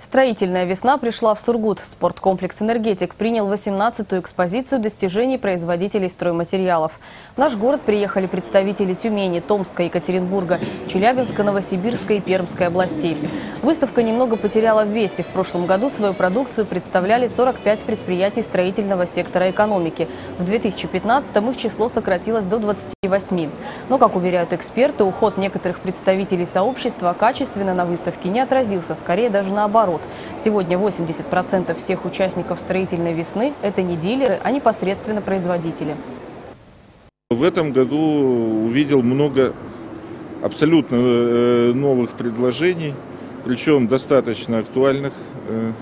Строительная весна пришла в Сургут. Спорткомплекс «Энергетик» принял 18-ю экспозицию достижений производителей стройматериалов. В наш город приехали представители Тюмени, Томска, Екатеринбурга, Челябинска, Новосибирска и Пермской областей. Выставка немного потеряла в весе. В прошлом году свою продукцию представляли 45 предприятий строительного сектора экономики. В 2015-м их число сократилось до 28. Но, как уверяют эксперты, уход некоторых представителей сообщества качественно на выставке не отразился, скорее даже наоборот. Сегодня 80% всех участников строительной весны – это не дилеры, а непосредственно производители. В этом году увидел много абсолютно э, новых предложений, причем достаточно актуальных э,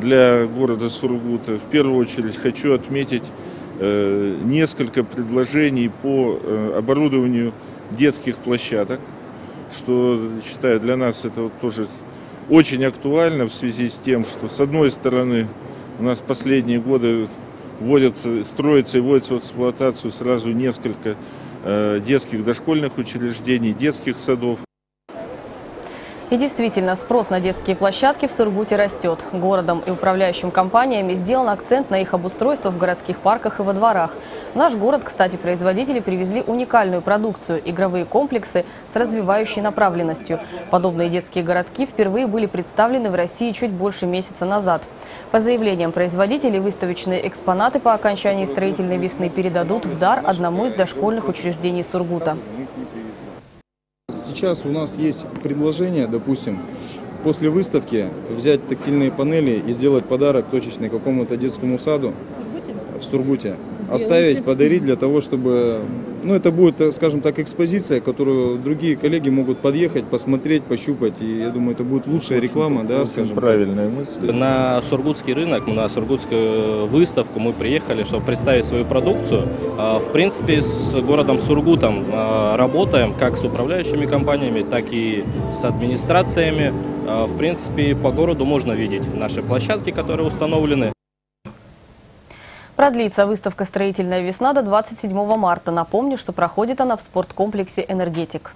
для города Сургута. В первую очередь хочу отметить э, несколько предложений по оборудованию детских площадок, что, считаю, для нас это тоже очень актуально в связи с тем, что с одной стороны у нас последние годы вводятся, строится и вводится в эксплуатацию сразу несколько э, детских дошкольных учреждений, детских садов. И действительно, спрос на детские площадки в Сургуте растет. Городом и управляющим компаниями сделан акцент на их обустройство в городских парках и во дворах. В наш город, кстати, производители привезли уникальную продукцию – игровые комплексы с развивающей направленностью. Подобные детские городки впервые были представлены в России чуть больше месяца назад. По заявлениям производителей, выставочные экспонаты по окончании строительной весны передадут в дар одному из дошкольных учреждений Сургута. Сейчас у нас есть предложение, допустим, после выставки взять тактильные панели и сделать подарок точечный какому-то детскому саду в Сургуте. Оставить, подарить для того, чтобы ну, это будет, скажем так, экспозиция, которую другие коллеги могут подъехать, посмотреть, пощупать. И я думаю, это будет лучшая очень, реклама, да, очень скажем. Правильная мысль. На Сургутский рынок, на Сургутскую выставку мы приехали, чтобы представить свою продукцию. А, в принципе, с городом Сургутом а, работаем как с управляющими компаниями, так и с администрациями. А, в принципе, по городу можно видеть наши площадки, которые установлены. Продлится выставка «Строительная весна» до 27 марта. Напомню, что проходит она в спорткомплексе «Энергетик».